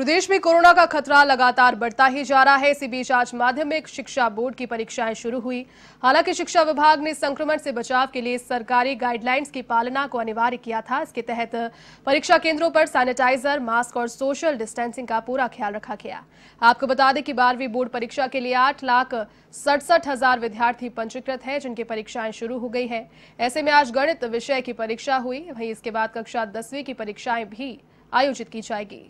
प्रदेश में कोरोना का खतरा लगातार बढ़ता ही जा रहा है। इसी बीच आज माध्यमिक शिक्षा बोर्ड की परीक्षाएँ शुरू हुई। हालाँकि शिक्षा विभाग ने संक्रमण से बचाव के लिए सरकारी गाइडलाइंस की पालना को अनिवार्य किया था। इसके तहत परीक्षा केंद्रों पर सैनिटाइजर, मास्क और सोशल डिस्टेंसिंग का पूरा ख्याल रखा गया। आपको बता दें कि बारहवीं बोर्ड परीक्षा के लिए आठ लाख सड़सठ हज़ार विद्यार्थी पंजीकृत है, जिनकी परीक्षाएँ शुरू हो गई है। ऐसे में आज गणित विषय की परीक्षा हुई। वहीं इसके बाद कक्षा दसवीं की परीक्षाएँ भी आयोजित की जाएगी।